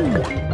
Woo!